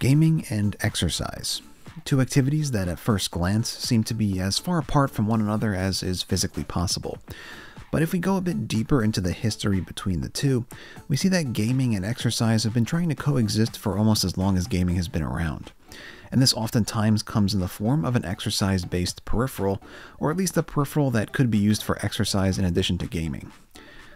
Gaming and exercise. Two activities that at first glance seem to be as far apart from one another as is physically possible. But if we go a bit deeper into the history between the two, we see that gaming and exercise have been trying to coexist for almost as long as gaming has been around. And this oftentimes comes in the form of an exercise based peripheral, or at least a peripheral that could be used for exercise in addition to gaming.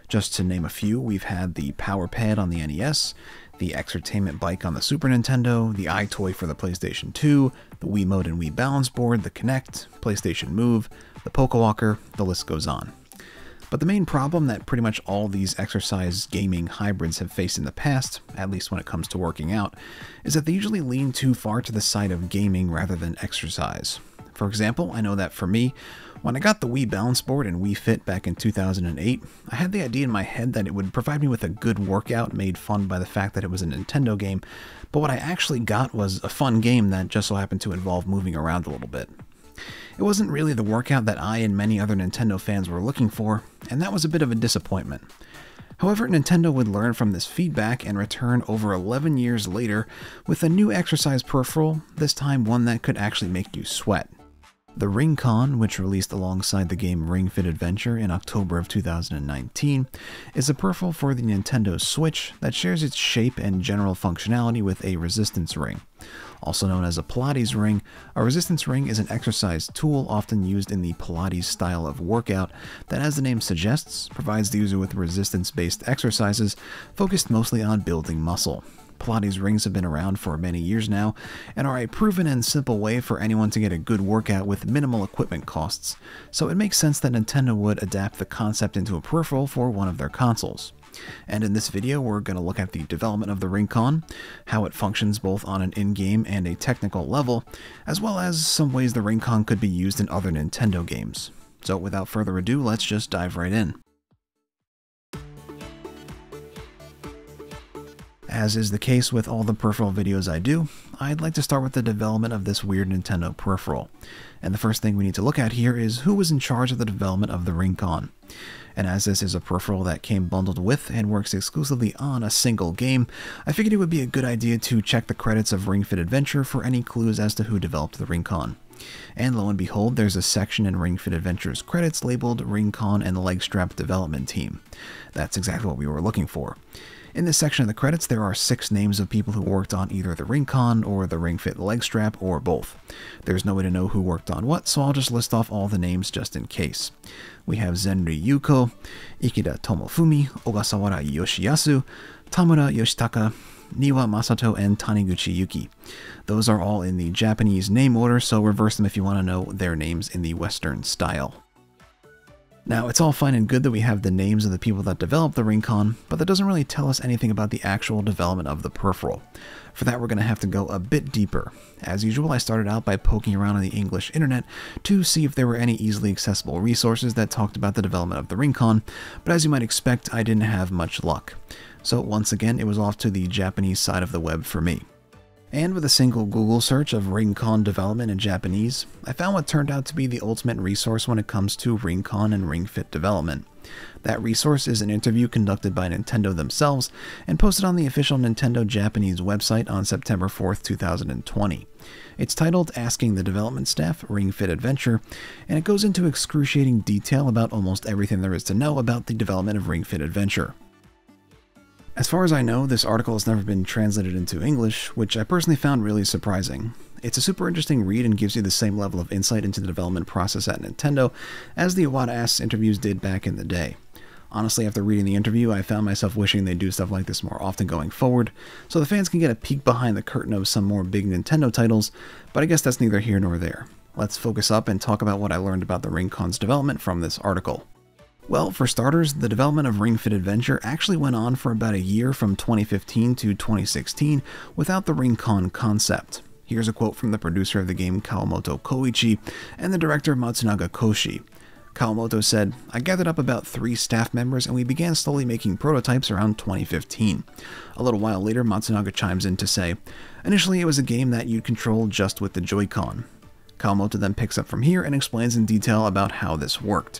Just to name a few, we've had the Power Pad on the NES, the Exertainment Bike on the Super Nintendo, the EyeToy for the PlayStation 2, the Wiimote and Wii Balance Board, the Kinect, PlayStation Move, the Pokewalker, the list goes on. But the main problem that pretty much all these exercise gaming hybrids have faced in the past, at least when it comes to working out, is that they usually lean too far to the side of gaming rather than exercise. For example, I know that for me, when I got the Wii Balance Board and Wii Fit back in 2008, I had the idea in my head that it would provide me with a good workout made fun by the fact that it was a Nintendo game, but what I actually got was a fun game that just so happened to involve moving around a little bit. It wasn't really the workout that I and many other Nintendo fans were looking for, and that was a bit of a disappointment. However, Nintendo would learn from this feedback and return over 11 years later with a new exercise peripheral, this time one that could actually make you sweat. The Ring-Con, which released alongside the game Ring Fit Adventure in October of 2019, is a peripheral for the Nintendo Switch that shares its shape and general functionality with a resistance ring. Also known as a Pilates ring, a resistance ring is an exercise tool often used in the Pilates style of workout that, as the name suggests, provides the user with resistance based exercises focused mostly on building muscle. Pilates rings have been around for many years now and are a proven and simple way for anyone to get a good workout with minimal equipment costs, so it makes sense that Nintendo would adapt the concept into a peripheral for one of their consoles. And in this video, we're going to look at the development of the Ring-Con, how it functions both on an in-game and a technical level, as well as some ways the Ring-Con could be used in other Nintendo games. So without further ado, let's just dive right in. As is the case with all the peripheral videos I do, I'd like to start with the development of this weird Nintendo peripheral. And the first thing we need to look at here is who was in charge of the development of the Ring-Con. And as this is a peripheral that came bundled with and works exclusively on a single game, I figured it would be a good idea to check the credits of Ring Fit Adventure for any clues as to who developed the Ring-Con. And lo and behold, there's a section in Ring Fit Adventure's credits labeled Ring-Con and the Legstrap Development Team. That's exactly what we were looking for. In this section of the credits, there are six names of people who worked on either the Ring-Con or the Ring Fit leg strap or both. There's no way to know who worked on what, so I'll just list off all the names just in case. We have Zenri Yuko, Ikeda Tomofumi, Ogasawara Yoshiyasu, Tamura Yoshitaka, Niwa Masato, and Taniguchi Yuki. Those are all in the Japanese name order, so reverse them if you want to know their names in the Western style. Now, it's all fine and good that we have the names of the people that developed the Ring-Con, but that doesn't really tell us anything about the actual development of the peripheral. For that, we're going to have to go a bit deeper. As usual, I started out by poking around on the English internet to see if there were any easily accessible resources that talked about the development of the Ring-Con, but as you might expect, I didn't have much luck. So once again, it was off to the Japanese side of the web for me. And with a single Google search of Ring-Con development in Japanese, I found what turned out to be the ultimate resource when it comes to Ring-Con and Ring Fit development. That resource is an interview conducted by Nintendo themselves and posted on the official Nintendo Japanese website on September 4th, 2020. It's titled Asking the Development Staff Ring Fit Adventure, and it goes into excruciating detail about almost everything there is to know about the development of Ring Fit Adventure. As far as I know, this article has never been translated into English, which I personally found really surprising. It's a super interesting read and gives you the same level of insight into the development process at Nintendo as the Iwata Asks interviews did back in the day. Honestly, after reading the interview, I found myself wishing they'd do stuff like this more often going forward, so the fans can get a peek behind the curtain of some more big Nintendo titles, but I guess that's neither here nor there. Let's focus up and talk about what I learned about the Ring-Con's development from this article. Well, for starters, the development of Ring Fit Adventure actually went on for about a year from 2015 to 2016 without the Ring-Con concept. Here's a quote from the producer of the game Kawamoto Koichi and the director Matsunaga Koshi. Kawamoto said, I gathered up about three staff members and we began slowly making prototypes around 2015. A little while later, Matsunaga chimes in to say, Initially, it was a game that you'd control just with the Joy-Con. Kawamoto then picks up from here and explains in detail about how this worked.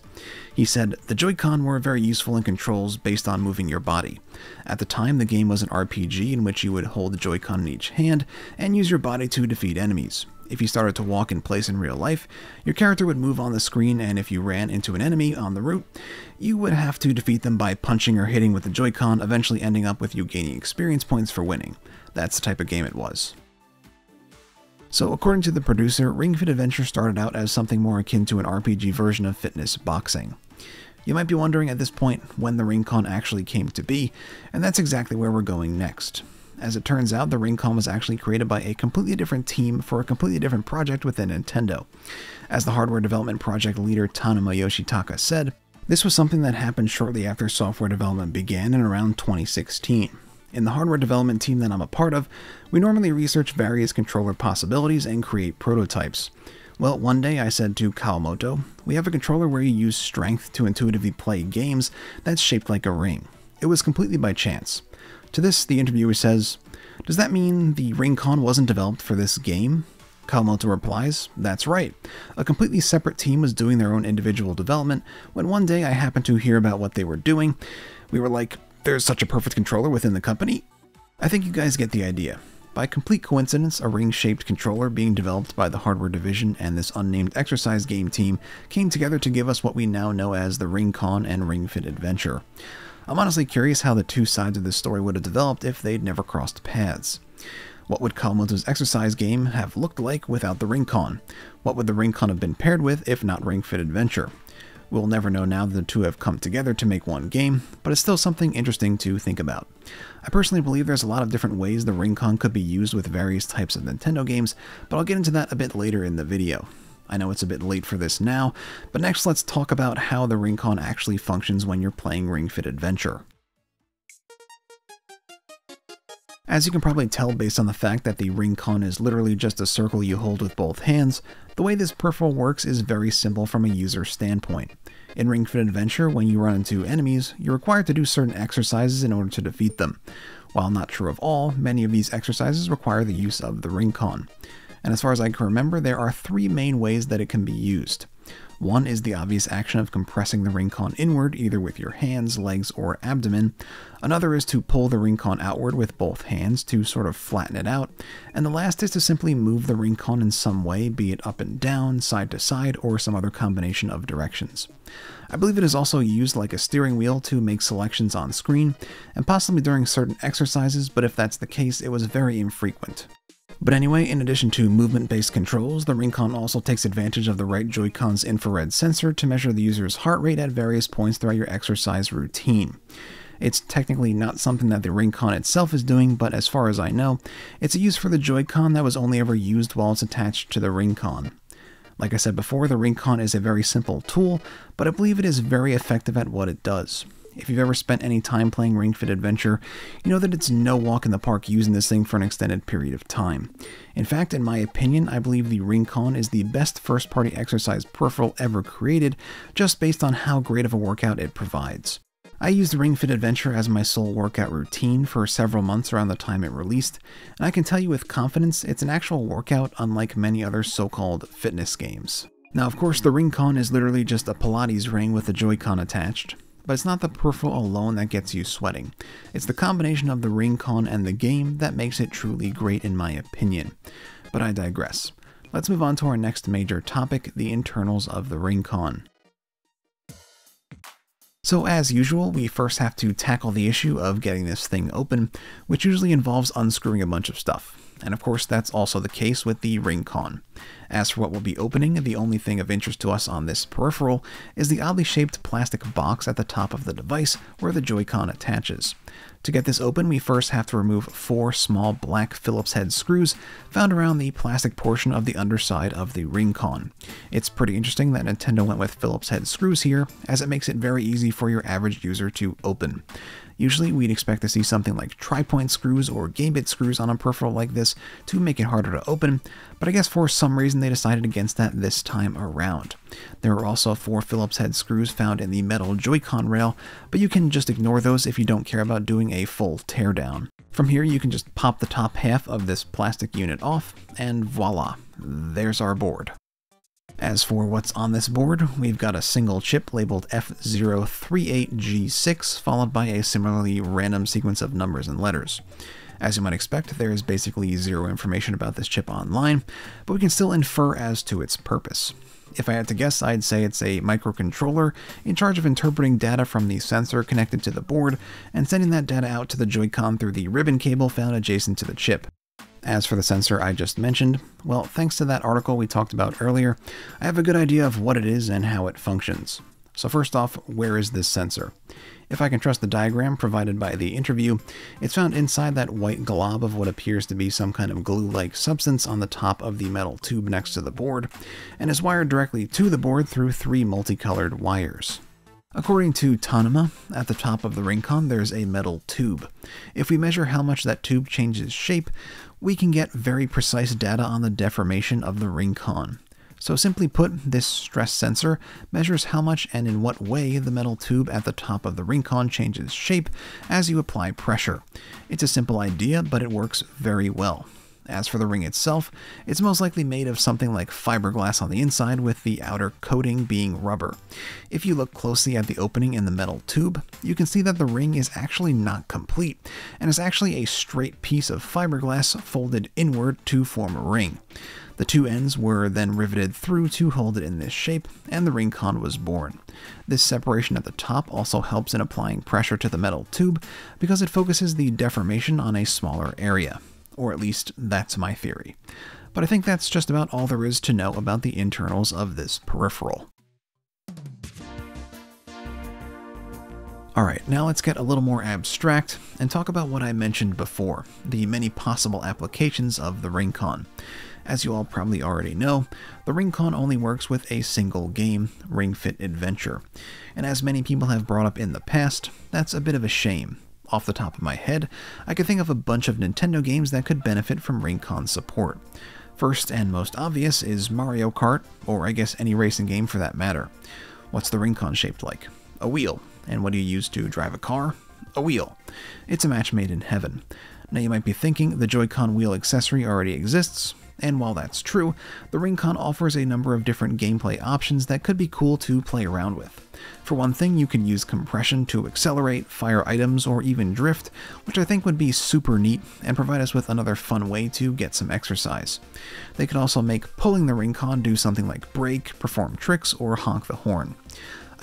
He said, The Joy-Con were very useful in controls based on moving your body. At the time, the game was an RPG in which you would hold the Joy-Con in each hand and use your body to defeat enemies. If you started to walk in place in real life, your character would move on the screen, and if you ran into an enemy on the route, you would have to defeat them by punching or hitting with the Joy-Con, eventually ending up with you gaining experience points for winning. That's the type of game it was. So, according to the producer, Ring Fit Adventure started out as something more akin to an RPG version of fitness boxing. You might be wondering at this point when the Ring-Con actually came to be, and that's exactly where we're going next. As it turns out, the Ring-Con was actually created by a completely different team for a completely different project within Nintendo. As the hardware development project leader Tamura Yoshitaka said, this was something that happened shortly after software development began in around 2016. In the hardware development team that I'm a part of, we normally research various controller possibilities and create prototypes. Well, one day I said to Kawamoto, we have a controller where you use strength to intuitively play games that's shaped like a ring. It was completely by chance. To this, the interviewer says, Does that mean the Ring-Con wasn't developed for this game? Kawamoto replies, That's right. A completely separate team was doing their own individual development when one day I happened to hear about what they were doing. We were like, there's such a perfect controller within the company? I think you guys get the idea. By complete coincidence, a ring-shaped controller being developed by the hardware division and this unnamed exercise game team came together to give us what we now know as the Ring-Con and Ring Fit Adventure. I'm honestly curious how the two sides of this story would have developed if they'd never crossed paths. What would Kawamoto's exercise game have looked like without the Ring-Con? What would the Ring-Con have been paired with if not Ring Fit Adventure? We'll never know now that the two have come together to make one game, but it's still something interesting to think about. I personally believe there's a lot of different ways the Ring-Con could be used with various types of Nintendo games, but I'll get into that a bit later in the video. I know it's a bit late for this now, but next let's talk about how the Ring-Con actually functions when you're playing Ring Fit Adventure. As you can probably tell based on the fact that the Ring-Con is literally just a circle you hold with both hands, the way this peripheral works is very simple from a user standpoint. In Ring Fit Adventure, when you run into enemies, you're required to do certain exercises in order to defeat them. While not true of all, many of these exercises require the use of the Ring-Con. And as far as I can remember, there are three main ways that it can be used. One is the obvious action of compressing the ring-con inward, either with your hands, legs, or abdomen. Another is to pull the ring-con outward with both hands to sort of flatten it out. And the last is to simply move the ring-con in some way, be it up and down, side to side, or some other combination of directions. I believe it is also used like a steering wheel to make selections on screen, and possibly during certain exercises, but if that's the case, it was very infrequent. But anyway, in addition to movement-based controls, the Ring-Con also takes advantage of the right Joy-Con's infrared sensor to measure the user's heart rate at various points throughout your exercise routine. It's technically not something that the Ring-Con itself is doing, but as far as I know, it's a use for the Joy-Con that was only ever used while it's attached to the Ring-Con. Like I said before, the Ring-Con is a very simple tool, but I believe it is very effective at what it does. If you've ever spent any time playing Ring Fit Adventure, you know that it's no walk in the park using this thing for an extended period of time. In fact, in my opinion, I believe the Ring-Con is the best first party exercise peripheral ever created, just based on how great of a workout it provides. I used Ring Fit Adventure as my sole workout routine for several months around the time it released, and I can tell you with confidence it's an actual workout unlike many other so called fitness games. Now, of course, the Ring-Con is literally just a Pilates ring with a Joy-Con attached, but it's not the peripheral alone that gets you sweating. It's the combination of the Ring-Con and the game that makes it truly great in my opinion. But I digress. Let's move on to our next major topic, the internals of the Ring-Con. So as usual, we first have to tackle the issue of getting this thing open, which usually involves unscrewing a bunch of stuff. And of course, that's also the case with the Ring-Con. As for what we'll be opening, the only thing of interest to us on this peripheral is the oddly shaped plastic box at the top of the device where the Joy-Con attaches. To get this open, we first have to remove four small black Phillips head screws found around the plastic portion of the underside of the Ring-Con. It's pretty interesting that Nintendo went with Phillips head screws here, as it makes it very easy for your average user to open. Usually we'd expect to see something like tri-point screws or gamebit screws on a peripheral like this to make it harder to open, but I guess for some reason they decided against that this time around. There are also four Phillips head screws found in the metal Joy-Con rail, but you can just ignore those if you don't care about doing a full teardown. From here you can just pop the top half of this plastic unit off, and voila, there's our board. As for what's on this board, we've got a single chip labeled F038G6, followed by a similarly random sequence of numbers and letters. As you might expect, there is basically zero information about this chip online, but we can still infer as to its purpose. If I had to guess, I'd say it's a microcontroller in charge of interpreting data from the sensor connected to the board and sending that data out to the Joy-Con through the ribbon cable found adjacent to the chip. As for the sensor I just mentioned, well, thanks to that article we talked about earlier, I have a good idea of what it is and how it functions. So first off, where is this sensor? If I can trust the diagram provided by the interview, it's found inside that white glob of what appears to be some kind of glue-like substance on the top of the metal tube next to the board, and is wired directly to the board through three multicolored wires. According to Tamura, at the top of the Ring-Con there's a metal tube. If we measure how much that tube changes shape, we can get very precise data on the deformation of the Ring-Con. So simply put, this stress sensor measures how much and in what way the metal tube at the top of the Ring-Con changes shape as you apply pressure. It's a simple idea, but it works very well. As for the ring itself, it's most likely made of something like fiberglass on the inside with the outer coating being rubber. If you look closely at the opening in the metal tube, you can see that the ring is actually not complete, and is actually a straight piece of fiberglass folded inward to form a ring. The two ends were then riveted through to hold it in this shape, and the ring con was born. This separation at the top also helps in applying pressure to the metal tube because it focuses the deformation on a smaller area or at least that's my theory. But I think that's just about all there is to know about the internals of this peripheral. Alright, now let's get a little more abstract and talk about what I mentioned before, the many possible applications of the Ring-Con. As you all probably already know, the Ring-Con only works with a single game, Ring Fit Adventure. And as many people have brought up in the past, that's a bit of a shame, off the top of my head, I could think of a bunch of Nintendo games that could benefit from Ring-Con support. First and most obvious is Mario Kart, or I guess any racing game for that matter. What's the Ring-Con shaped like? A wheel. And what do you use to drive a car? A wheel. It's a match made in heaven. Now you might be thinking the Joy-Con wheel accessory already exists, and while that's true, the Ring-Con offers a number of different gameplay options that could be cool to play around with. For one thing, you can use compression to accelerate, fire items, or even drift, which I think would be super neat and provide us with another fun way to get some exercise. They could also make pulling the Ring-Con do something like brake, perform tricks, or honk the horn.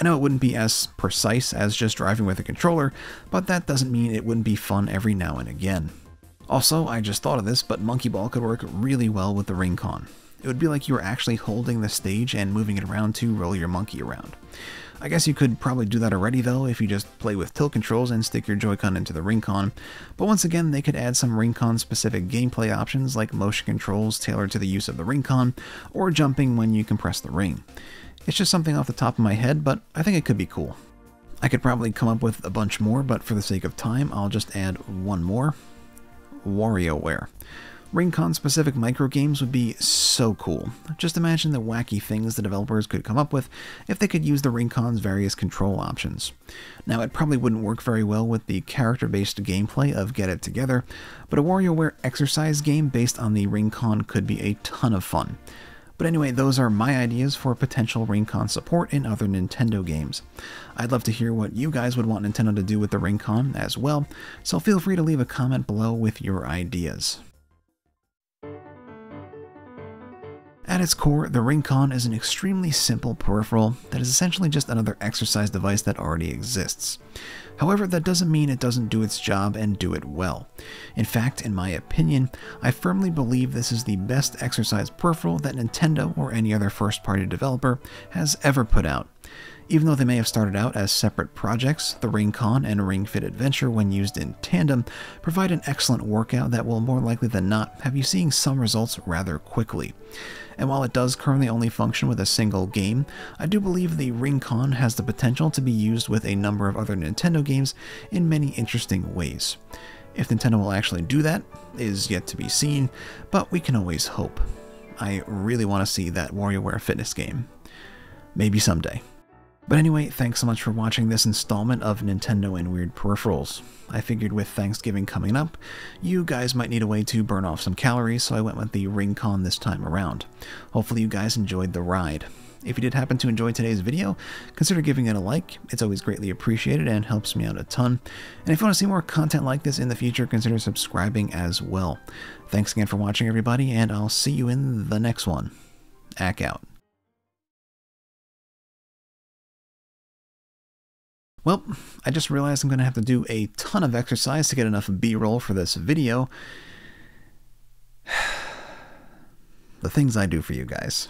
I know it wouldn't be as precise as just driving with a controller, but that doesn't mean it wouldn't be fun every now and again. Also, I just thought of this, but Monkey Ball could work really well with the Ring-Con. It would be like you were actually holding the stage and moving it around to roll your monkey around. I guess you could probably do that already though if you just play with tilt controls and stick your Joy-Con into the Ring-Con, but once again they could add some Ring-Con specific gameplay options like motion controls tailored to the use of the Ring-Con, or jumping when you compress the ring. It's just something off the top of my head, but I think it could be cool. I could probably come up with a bunch more, but for the sake of time, I'll just add one more. WarioWare. Ring-Con specific microgames would be so cool. Just imagine the wacky things the developers could come up with if they could use the Ring-Con's various control options. Now, it probably wouldn't work very well with the character based gameplay of Get It Together, but a WarioWare exercise game based on the Ring-Con could be a ton of fun. But anyway, those are my ideas for potential Ring-Con support in other Nintendo games. I'd love to hear what you guys would want Nintendo to do with the Ring-Con as well, so feel free to leave a comment below with your ideas. At its core, the Ring-Con is an extremely simple peripheral that is essentially just another exercise device that already exists. However, that doesn't mean it doesn't do its job and do it well. In fact, in my opinion, I firmly believe this is the best exercise peripheral that Nintendo or any other first party developer has ever put out. Even though they may have started out as separate projects, the Ring-Con and Ring Fit Adventure, when used in tandem, provide an excellent workout that will more likely than not have you seeing some results rather quickly. And while it does currently only function with a single game, I do believe the Ring-Con has the potential to be used with a number of other Nintendo games in many interesting ways. If Nintendo will actually do that is yet to be seen, but we can always hope. I really want to see that WarioWare fitness game. Maybe someday. But anyway, thanks so much for watching this installment of Nintendo and Weird Peripherals. I figured with Thanksgiving coming up, you guys might need a way to burn off some calories, so I went with the Ring-Con this time around. Hopefully you guys enjoyed the ride. If you did happen to enjoy today's video, consider giving it a like. It's always greatly appreciated and helps me out a ton. And if you want to see more content like this in the future, consider subscribing as well. Thanks again for watching, everybody, and I'll see you in the next one. Ack out. Well, I just realized I'm going to have to do a ton of exercise to get enough B-roll for this video. the things I do for you guys.